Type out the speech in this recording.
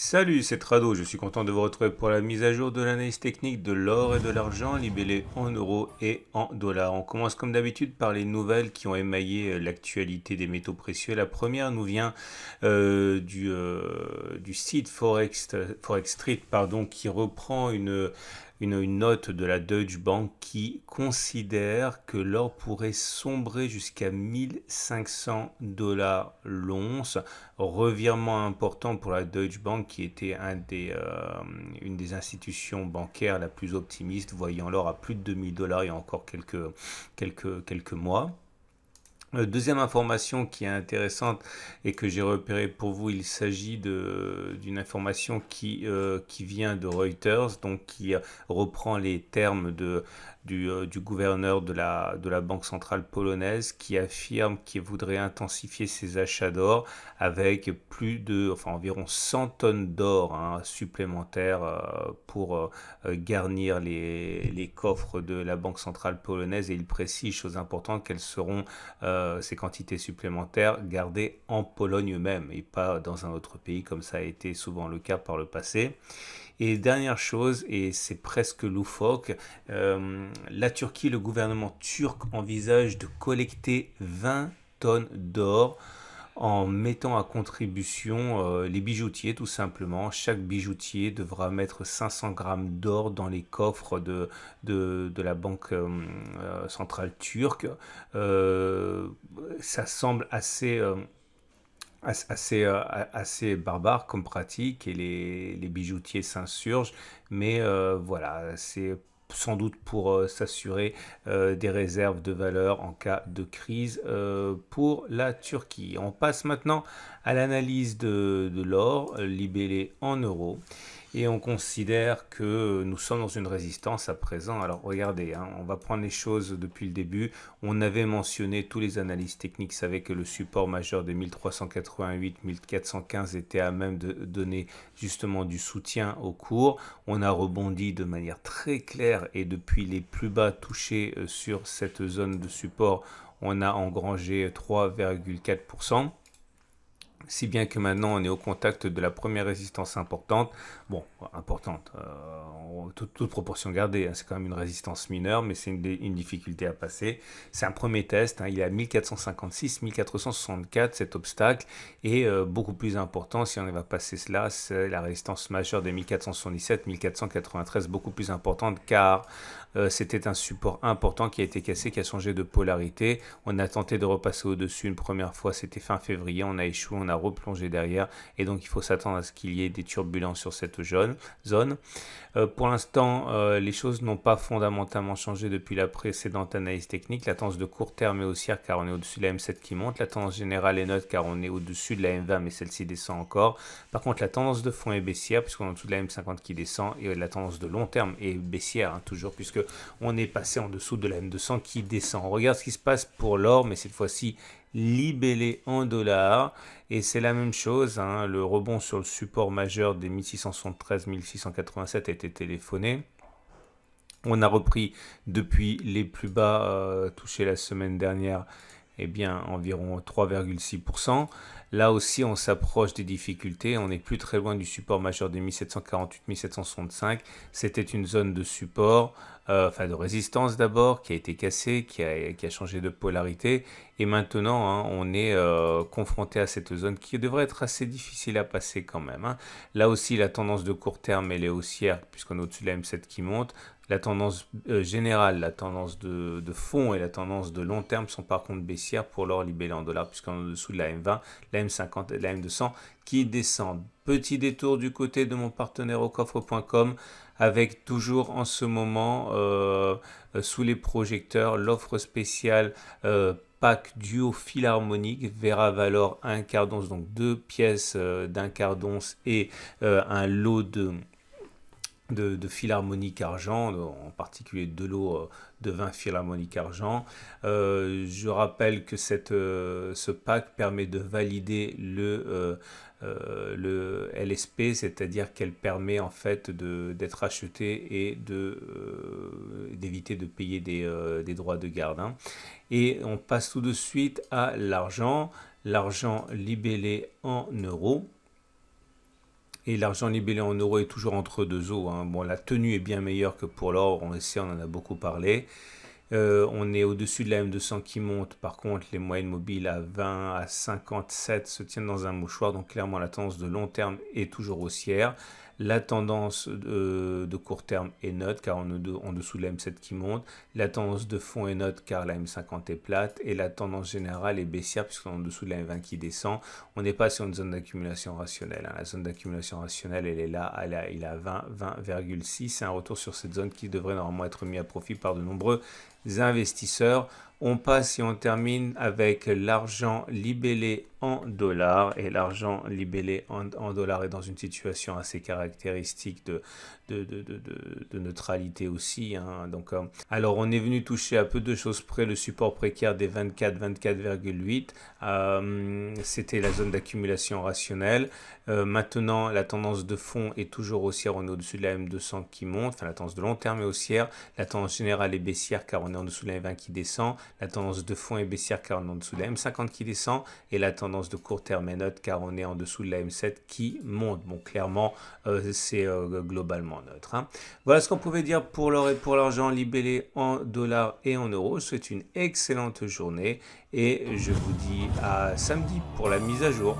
Salut, c'est Trado, je suis content de vous retrouver pour la mise à jour de l'analyse technique de l'or et de l'argent libellés en euros et en dollars. On commence comme d'habitude par les nouvelles qui ont émaillé euh, l'actualité des métaux précieux. La première nous vient euh, du, euh, du site Forex, Forex Street pardon, qui reprend une une, note de la Deutsche Bank qui considère que l'or pourrait sombrer jusqu'à 1500 dollars l'once. Revirement important pour la Deutsche Bank qui était euh, une des institutions bancaires la plus optimiste, voyant l'or à plus de 2000 dollars il y a encore quelques mois. Euh, deuxième information qui est intéressante et que j'ai repéré pour vous, il s'agit d'une information qui, euh, qui vient de Reuters, donc qui reprend les termes de, euh, du, gouverneur de la, de la Banque centrale polonaise qui affirme qu'il voudrait intensifier ses achats d'or avec plus de, enfin environ 100 tonnes d'or hein, supplémentaires pour garnir les, les, coffres de la Banque centrale polonaise. Et il précise, chose importante, quelles seront ces quantités supplémentaires gardées en Pologne même et pas dans un autre pays comme ça a été souvent le cas par le passé. Et dernière chose, et c'est presque loufoque, euh, la Turquie, le gouvernement turc envisage de collecter 20 tonnes d'or en mettant à contribution euh, les bijoutiers tout simplement. Chaque bijoutier devra mettre 500 grammes d'or dans les coffres de, de, la banque euh, centrale turque. ça semble assez assez, euh, assez barbare comme pratique et les, les bijoutiers s'insurgent. Mais euh, voilà, c'est sans doute pour euh, s'assurer des réserves de valeur en cas de crise pour la Turquie. On passe maintenant à l'analyse de l'or libellé en euros et on considère que nous sommes dans une résistance à présent. Alors regardez, hein, on va prendre les choses depuis le début. On avait mentionné, tous les analystes techniques savaient que le support majeur des 1388-1415 était à même de donner justement du soutien au cours. On a rebondi de manière très claire et depuis les plus bas touchés euh, sur cette zone de support, on a engrangé 3,4% si bien que maintenant on est au contact de la première résistance importante. Bon, importante, euh, toute, proportion gardée, hein, c'est quand même une résistance mineure, mais c'est une, difficulté à passer. C'est un premier test, hein, il est à 1456, 1464 cet obstacle, et euh, beaucoup plus important, si on va passer cela, c'est la résistance majeure des 1477, 1493, beaucoup plus importante, car euh, c'était un support important qui a été cassé, qui a changé de polarité. On a tenté de repasser au-dessus une première fois, c'était fin février, on a échoué, on a replonger derrière et donc il faut s'attendre à ce qu'il y ait des turbulences sur cette zone. Euh, pour l'instant, euh, les choses n'ont pas fondamentalement changé depuis la précédente analyse technique. La tendance de court terme est haussière car on est au-dessus de la M7 qui monte. La tendance générale est neutre car on est au-dessus de la M20 mais celle-ci descend encore. Par contre, la tendance de fond est baissière puisqu'on est en dessous de la M50 qui descend et la tendance de long terme est baissière hein, toujours puisque on est passé en dessous de la M200 qui descend. On regarde ce qui se passe pour l'or mais cette fois-ci libellé en dollars. Et c'est la même chose, hein. le rebond sur le support majeur des 1673-1687 a été téléphoné. On a repris depuis les plus bas euh, touchés la semaine dernière eh bien, environ 3,6%. Là aussi, on s'approche des difficultés. On n'est plus très loin du support majeur des 1748-1765. C'était une zone de support, euh, enfin de résistance d'abord, qui a été cassée, qui a, qui a changé de polarité. Et maintenant, hein, on est euh, confronté à cette zone qui devrait être assez difficile à passer quand même. Hein. Là aussi, la tendance de court terme, elle est haussière, puisqu'on est au-dessus de la M7 qui monte. La tendance euh, générale, la tendance de, fond et la tendance de long terme sont par contre baissières pour l'or libellé en dollars, puisqu'on est en dessous de la M20, la M50 et la M200 qui descendent. Petit détour du côté de mon partenaire au coffre.com avec toujours en ce moment euh, sous les projecteurs l'offre spéciale pack duo philharmonique Vera Valor 1 quart d'once, donc deux pièces d'un quart d'once et un lot de de, de philharmonique argent, en particulier de l'eau euh, de vin philharmonique argent. Euh, je rappelle que euh, ce pack permet de valider le, LSP, c'est-à-dire qu'elle permet en fait d'être achetée et d'éviter de, payer des, des, droits de garde. Hein. Et on passe tout de suite à l'argent, l'argent libellé en euros. Et l'argent libellé en euros est toujours entre deux eaux. Hein. La tenue est bien meilleure que pour l'or, on sait, on en a beaucoup parlé. Euh, on est au-dessus de la M200 qui monte. Par contre, les moyennes mobiles à 20 à 57 se tiennent dans un mouchoir. Donc clairement, la tendance de long terme est toujours haussière. La tendance de, court terme est neutre car on est en dessous de la M7 qui monte. La tendance de fond est neutre car la M50 est plate. Et la tendance générale est baissière puisqu'on est en dessous de la M20 qui descend. On n'est pas sur une zone d'accumulation rationnelle. Hein. La zone d'accumulation rationnelle, elle est là, elle a, il a 20, 20,6. C'est un retour sur cette zone qui devrait normalement être mis à profit par de nombreux investisseurs. On passe et on termine avec l'argent libellé en dollars et l'argent libellé en, dollars est dans une situation assez caractéristique de, de, de, de neutralité aussi. Hein. Donc, euh, alors on est venu toucher à peu de choses près le support précaire des 24, 24,8. Euh, C'était la zone d'accumulation rationnelle. Euh, maintenant, la tendance de fond est toujours haussière. On est au-dessus de la M200 qui monte. Enfin, la tendance de long terme est haussière. La tendance générale est baissière car on est en dessous de la M20 qui descend. La tendance de fond est baissière car on est en dessous de la M50 qui descend. Et la tendance de court terme est neutre car on est en dessous de la M7 qui monte. Bon, clairement, euh, c'est euh, globalement neutre. Hein. Voilà ce qu'on pouvait dire pour l'or et pour l'argent libellé en dollars et en euros. Je souhaite une excellente journée et je vous dis à samedi pour la mise à jour.